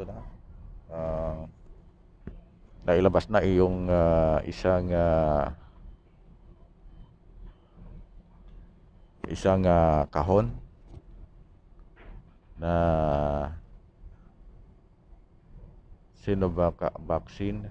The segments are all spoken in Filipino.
Ito na. Ah, nailabas na yung ah, isang ah, isang ah, kahon na Sinovac vaccine.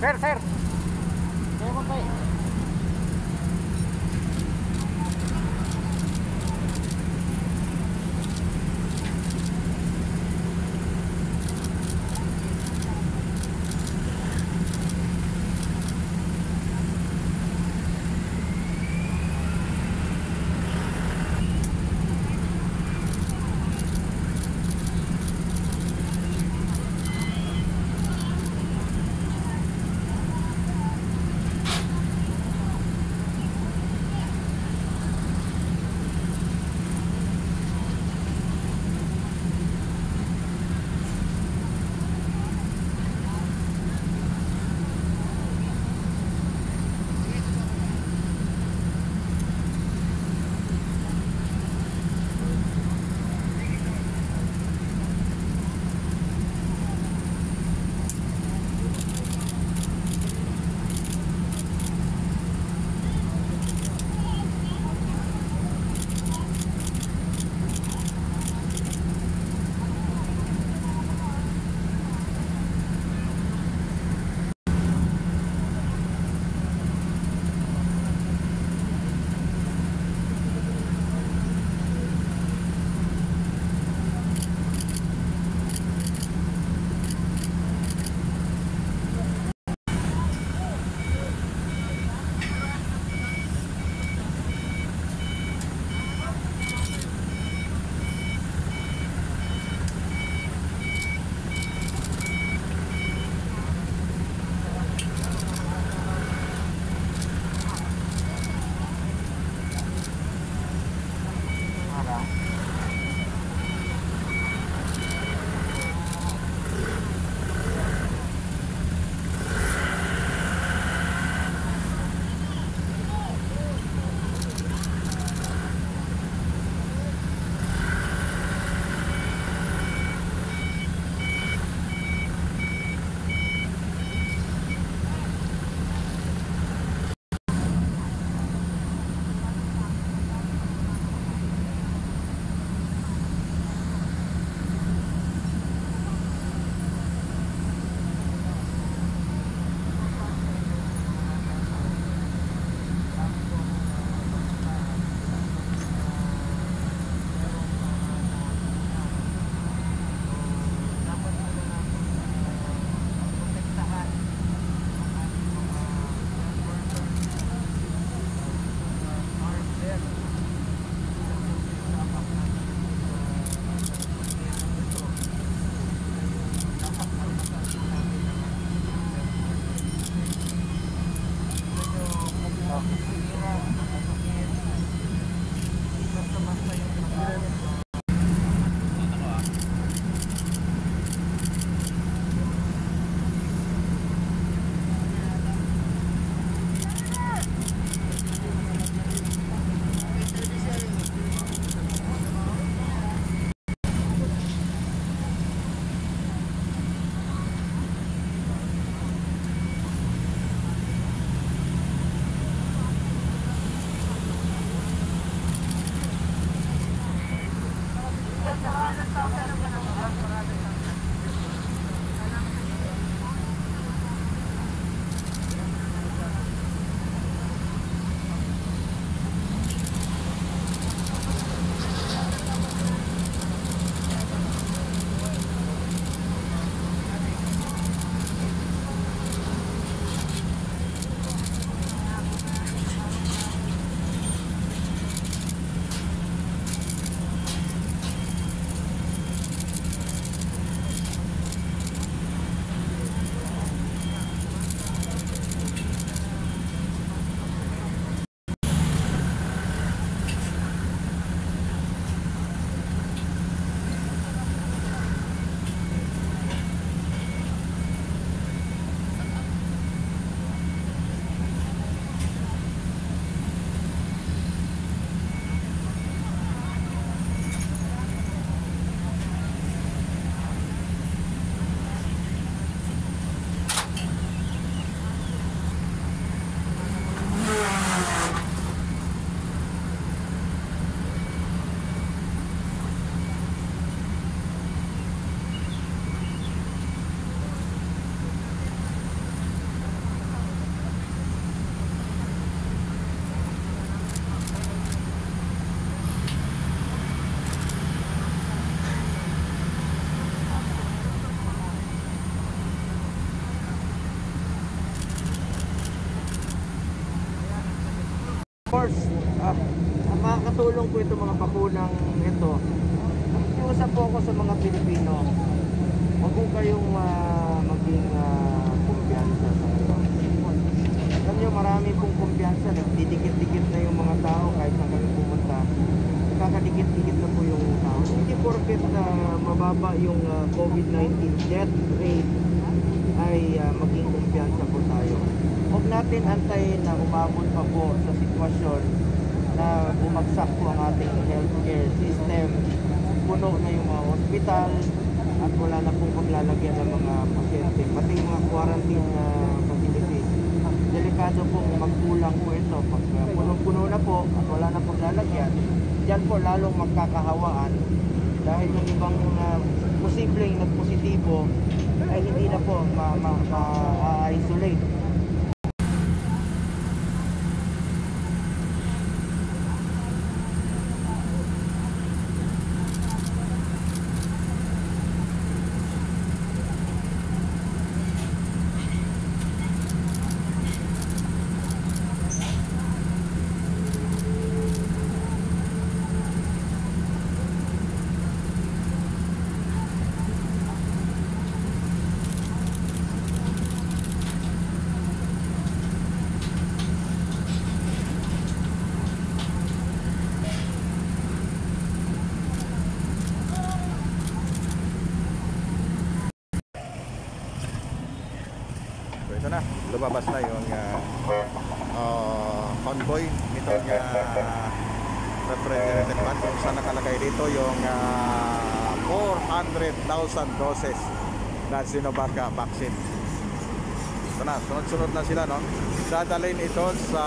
Fer, Fer. ¿Qué ahí? Mo tayo. makakatulong po itong mga bakunang ito. Nakikiusap po ako sa mga Pilipino. Huwag po kayong ah, maging uh, kumpiyansa sa ngayon. Alam marami pong kumpiyansa. Nagdidikit-dikit na yung mga tao kahit saan kami pumunta. Nakakadikit-dikit na po yung tao. Hindi porket ah, mababa yung ah, COVID-19 death rate ay ah, maging kumpiyansa po tayo. Huwag natin antayin na umabot pa po sa sitwasyon na bumagsak po ang ating healthcare system. Puno na yung mga hospital at wala na pong paglalagyan ng mga pasyente. Pati yung mga quarantine ah, facilities. Delikado pong magkulang po ito. Pag ah, punong-puno na po at wala na pong lalagyan, dyan po lalong magkakahawaan dahil yung ibang uh, posibleng nagpositibo ay hindi na po ma- ma- ma-isolate. So ito na, lumabas na yung uh, uh, convoy nitong uh, refrigerated van kung saan nakalagay dito yung uh, 400,000 doses na Sinovac vaccine. Ito na, sunod-sunod na sila no. Dadalhin ito sa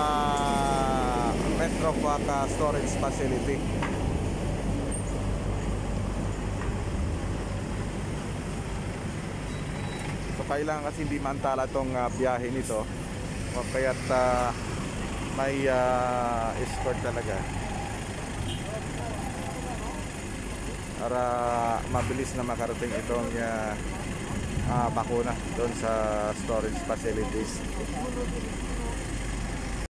Metrovac storage facility. Kailangan kasi hindi mantala tong uh, biyahe nito. Kaya't uh, may uh, escort talaga. Para mabilis na makarating itong uh, uh, bakuna doon sa storage facilities.